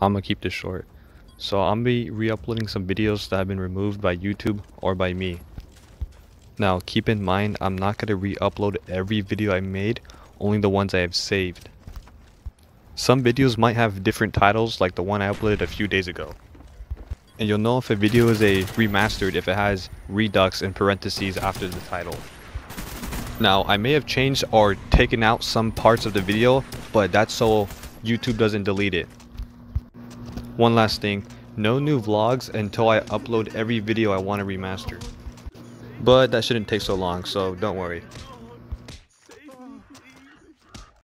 I'm gonna keep this short. So I'm be re-uploading some videos that have been removed by YouTube or by me. Now keep in mind I'm not gonna re-upload every video I made, only the ones I have saved. Some videos might have different titles like the one I uploaded a few days ago. And you'll know if a video is a remastered if it has Redux in parentheses after the title. Now I may have changed or taken out some parts of the video, but that's so YouTube doesn't delete it. One last thing, no new vlogs until I upload every video I want to remaster. But that shouldn't take so long, so don't worry.